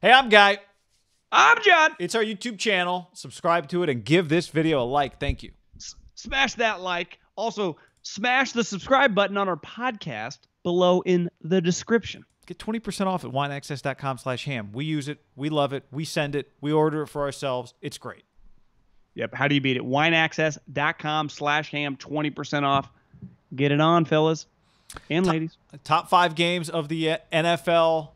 Hey, I'm Guy. I'm John. It's our YouTube channel. Subscribe to it and give this video a like. Thank you. S- smash that like. Also, smash the subscribe button on our podcast below in the description. Get 20% off at wineaccess.com slash ham. We use it. We love it. We send it. We order it for ourselves. It's great. Yep. How do you beat it? Wineaccess.com slash ham, 20% off. Get it on, fellas and ladies. Top five games of the uh, NFL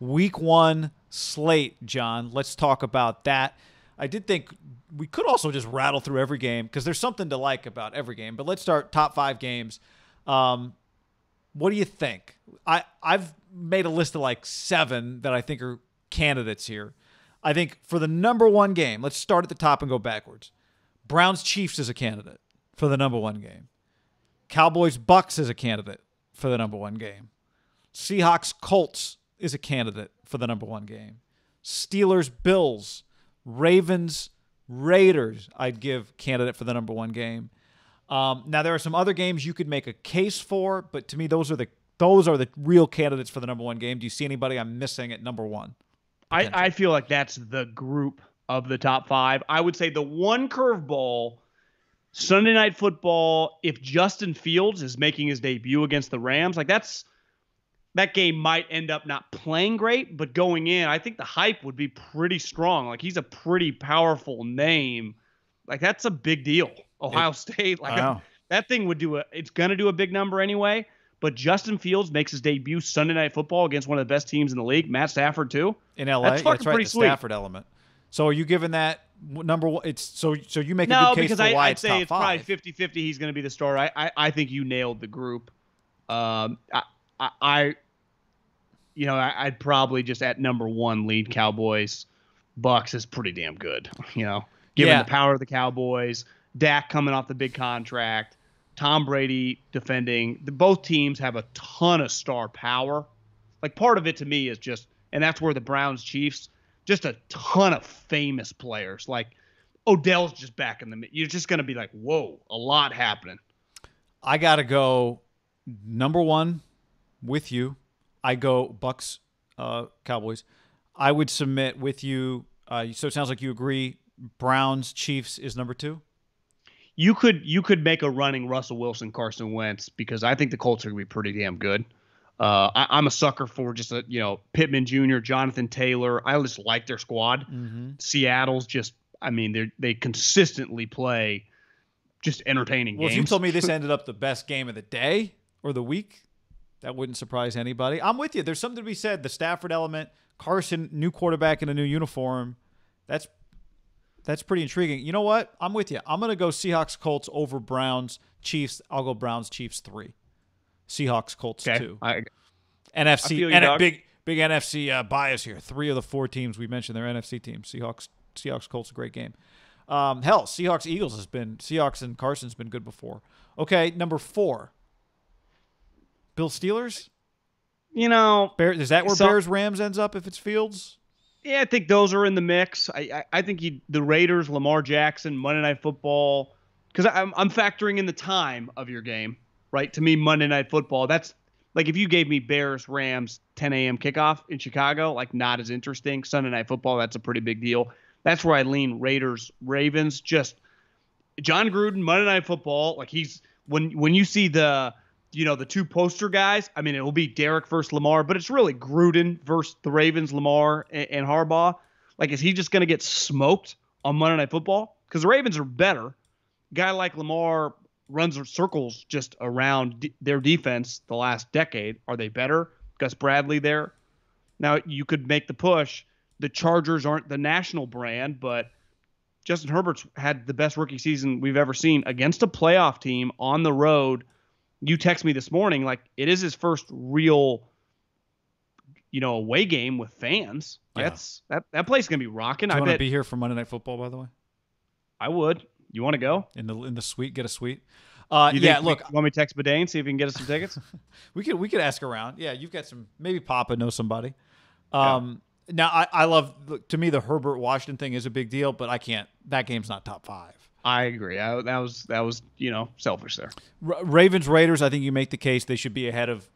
week one slate, John. Let's talk about that. I did think we could also just rattle through every game because there's something to like about every game. But let's start top five games. Um, what do you think? I I've made a list of like seven that I think are candidates here. I think for the number one game, let's start at the top and go backwards. Browns Chiefs is a candidate for the number one game. Cowboys Bucks is a candidate for the number one game. Seahawks Colts is a candidate for the number one game. Steelers Bills, Ravens Raiders, I'd give candidate for the number one game. Um, now there are some other games you could make a case for, but to me those are the those are the real candidates for the number one game. Do you see anybody I'm missing at number one? I, I feel like that's the group of the top five. I would say the one curveball Sunday night football, if Justin Fields is making his debut against the Rams, like that's that game might end up not playing great, but going in, I think the hype would be pretty strong. Like he's a pretty powerful name. Like that's a big deal. Ohio it, State, like a, that thing would do a it's gonna do a big number anyway. But Justin Fields makes his debut Sunday night football against one of the best teams in the league, Matt Stafford too. In LA. That's, that's right, the sweet. Stafford element. So are you giving that number one? It's so so you make no, a good case because for why I, I'd it's say top it's five. probably 50-50 He's going to be the star. I, I I think you nailed the group. Um, I, I, I you know, I, would probably just at number one lead Cowboys. Bucks is pretty damn good. You know, given yeah. the power of the Cowboys, Dak coming off the big contract, Tom Brady defending. The, both teams have a ton of star power. Like part of it to me is just, and that's where the Browns Chiefs just a ton of famous players. Like Odell's just back in the. You're just gonna be like, whoa, a lot happening. I gotta go number one with you. I go Bucks, uh, Cowboys. I would submit with you. Uh, so it sounds like you agree. Browns, Chiefs is number two. You could you could make a running Russell Wilson, Carson Wentz because I think the Colts are gonna be pretty damn good. Uh, I, am a sucker for just a you know Pittman Jr., Jonathan Taylor. I just like their squad. Mm-hmm. Seattle's just, I mean, they they consistently play just entertaining well, games. if you told me this ended up the best game of the day or the week, that wouldn't surprise anybody. I'm with you. There's something to be said. The Stafford element, Carson, new quarterback in a new uniform. That's that's pretty intriguing. You know what? I'm with you. I'm gonna go Seahawks, Colts over Browns, Chiefs. I'll go Browns, Chiefs three. Seahawks, Colts okay. too. I, NFC I and big big NFC uh, bias here. Three of the four teams we mentioned, they're NFC teams. Seahawks, Seahawks, Colts, a great game. Um, hell, Seahawks, Eagles has been Seahawks and Carson's been good before. Okay, number four. Bill Steelers. You know, Bear, is that where so, Bears Rams ends up if it's Fields? Yeah, I think those are in the mix. I I, I think he, the Raiders, Lamar Jackson, Monday Night Football, because I'm I'm factoring in the time of your game right? To me, Monday Night Football, that's like if you gave me Bears Rams 10 a.m. kickoff in Chicago, like not as interesting. Sunday Night Football, that's a pretty big deal. That's where I lean Raiders Ravens. Just Jon Gruden Monday Night Football, like he's when when you see the you know the two poster guys, I mean it will be Derek versus Lamar, but it's really Gruden versus the Ravens, Lamar and, and Harbaugh. Like is he just going to get smoked on Monday Night Football? Because the Ravens are better. Guy like Lamar runs circles just around d- their defense the last decade. Are they better? Gus Bradley there. Now you could make the push. The Chargers aren't the national brand, but Justin Herbert's had the best rookie season we've ever seen against a playoff team on the road. You text me this morning like it is his first real you know, away game with fans. Yeah. That's that that place is gonna be rocking. Do you I want to be here for Monday Night Football, by the way? I would. You want to go in the in the suite? Get a suite. Uh, yeah, look. Want me to text Badane see if he can get us some tickets? we could we could ask around. Yeah, you've got some. Maybe Papa knows somebody. Um, yeah. Now I, I love to me the Herbert Washington thing is a big deal, but I can't. That game's not top five. I agree. I, that was that was you know selfish there. Ravens Raiders. I think you make the case they should be ahead of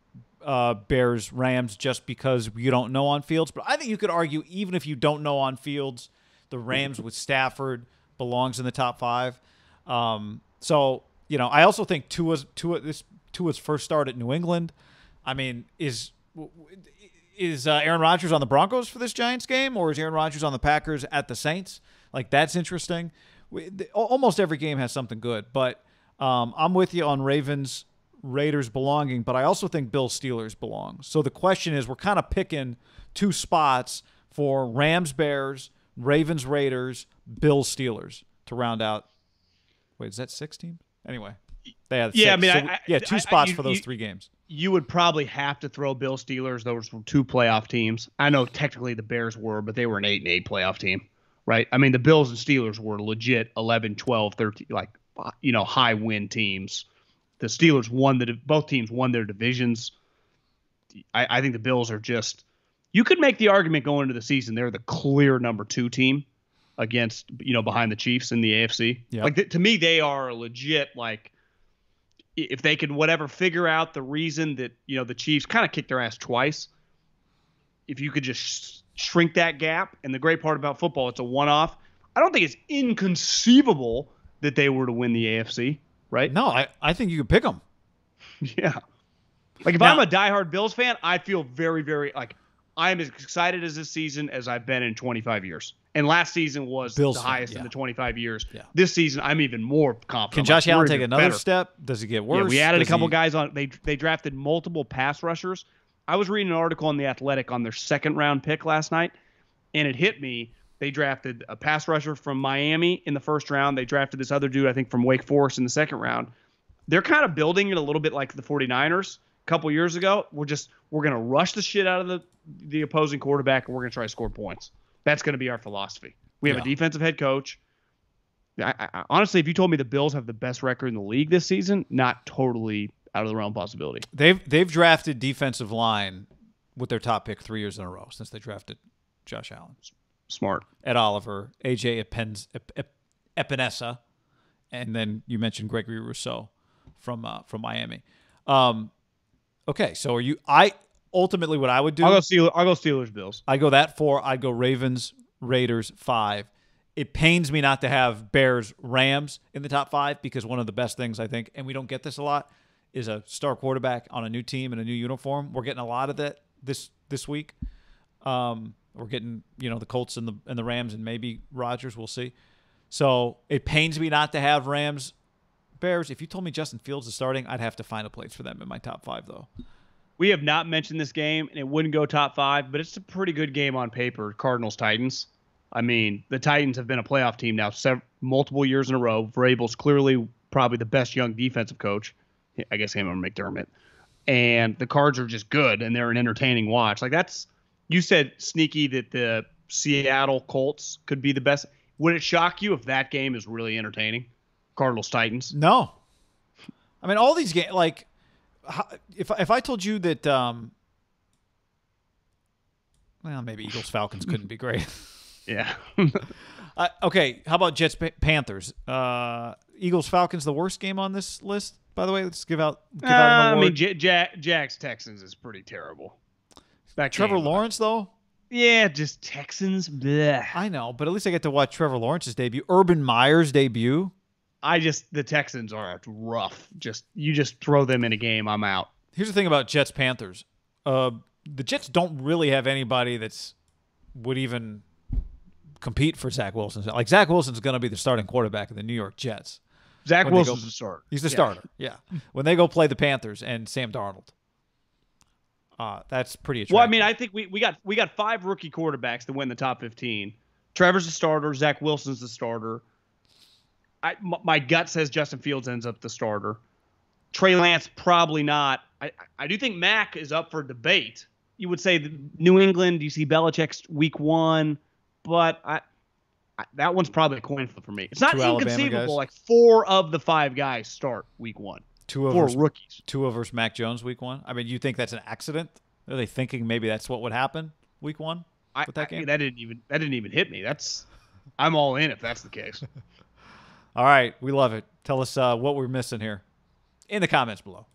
uh, Bears Rams just because you don't know on Fields, but I think you could argue even if you don't know on Fields, the Rams with Stafford belongs in the top five. Um, so you know, I also think Tua's Tua this Tua's first start at New England. I mean, is is uh, Aaron Rodgers on the Broncos for this Giants game, or is Aaron Rodgers on the Packers at the Saints? Like that's interesting. We, the, almost every game has something good, but um, I'm with you on Ravens Raiders belonging, but I also think Bill Steelers belong. So the question is, we're kind of picking two spots for Rams Bears, Ravens Raiders, Bill Steelers to round out. Wait, is that six teams? Anyway, they have yeah. six. I mean, So, I, yeah, two I- spots you- for those you- three games. You would probably have to throw Bill Steelers. Those were two playoff teams. I know technically the Bears were, but they were an eight and eight playoff team, right? I mean, the Bills and Steelers were legit 11, 12, 13, like you know, high win teams. The Steelers won the both teams won their divisions. I, I think the Bills are just. You could make the argument going into the season they're the clear number two team against you know behind the Chiefs in the AFC. Yep. Like th- to me, they are legit. Like if they could whatever figure out the reason that you know the Chiefs kind of kicked their ass twice. If you could just shrink that gap, and the great part about football, it's a one-off. I don't think it's inconceivable that they were to win the AFC, right? No, I, I think you could pick them. Yeah. Like if Now- I'm a diehard Bills fan, I feel very, very like I am as excited as this season as I've been in 25 years. And last season was Bills the fan, highest yeah. in the 25 years. Yeah. This season, I'm even more confident. Can Josh like, Allen take another better. step? Does it get worse? Yeah, we added a couple he- guys on. They they drafted multiple pass rushers. I was reading an article on the Athletic on their second round pick last night, and it hit me. They drafted a pass rusher from Miami in the first round. They drafted this other dude, I think, from Wake Forest in the second round. They're kind of building it a little bit like the 49ers a couple years ago. We're just we're gonna rush the shit out of the the opposing quarterback, and we're gonna try to score points. That's gonna be our philosophy. We have Yeah. a defensive head coach. I, I, I- honestly, if you told me the Bills have the best record in the league this season, not totally out of the realm of possibility. They've they've drafted defensive line with their top pick three years in a row since they drafted Josh Allen. Smart. Ed Oliver, AJ Epens, Ep, Ep, Epenesa, and then you mentioned Gregory Rousseau from uh, from Miami. Um, okay, so are you? I ultimately what I would do. I'll go Steelers. I'll go Steelers. Bills. I go that four. I'd go Ravens, Raiders five. It pains me not to have Bears, Rams in the top five because one of the best things I think, and we don't get this a lot, is a star quarterback on a new team in a new uniform. We're getting a lot of that this this week. Um, we're getting you know the Colts and the and the Rams and maybe Rodgers. We'll see. So it pains me not to have Rams, Bears. If you told me Justin Fields is starting, I'd have to find a place for them in my top five though. We have not mentioned this game, and it wouldn't go top five, but it's a pretty good game on paper. Cardinals Titans. I mean, the Titans have been a playoff team now sev- multiple years in a row. Vrabel's clearly probably the best young defensive coach. I guess him or McDermott. And the Cards are just good, and they're an entertaining watch. Like that's you said sneaky that the Seattle Colts could be the best. Would it shock you if that game is really entertaining? Cardinals Titans. No. I mean, all these games, like, if if I told you that, um, well, maybe Eagles Falcons couldn't be great. Yeah. Uh, okay, how about Jets Panthers? Uh, Eagles Falcons, the worst game on this list. By the way, let's give out give out Uh, an I mean, J- Jack Jack's Texans is pretty terrible. That Trevor game, Lawrence, though. Yeah, just Texans. Bleh. I know, but at least I get to watch Trevor Lawrence's debut. Urban Meyer's debut. I just the Texans are rough. Just you just throw them in a game, I'm out. Here's the thing about Jets Panthers. Uh, the Jets don't really have anybody that's would even compete for Zach Wilson. Like Zach Wilson's going to be the starting quarterback of the New York Jets. Zach When Wilson's go- the starter. He's the Yeah. starter. Yeah. When they go play the Panthers and Sam Darnold. Uh, that's pretty attractive. Well, I mean, I think we, we got we got five rookie quarterbacks to win the top 15. Trevor's the starter. Zach Wilson's the starter. I, m- my gut says Justin Fields ends up the starter. Trey Lance probably not. I, I do think Mac is up for debate. You would say New England. You see Belichick's week one, but I, I that one's probably a coin flip for me. It's not Two inconceivable. Like four of the five guys start week one. Tua Four versus, rookies. of versus Mac Jones week one. I mean, you think that's an accident? Are they thinking maybe that's what would happen week one? I, with that I- game? that didn't even that didn't even hit me. That's I'm all in if that's the case. All right. We love it. Tell us uh, what we're missing here in the comments below.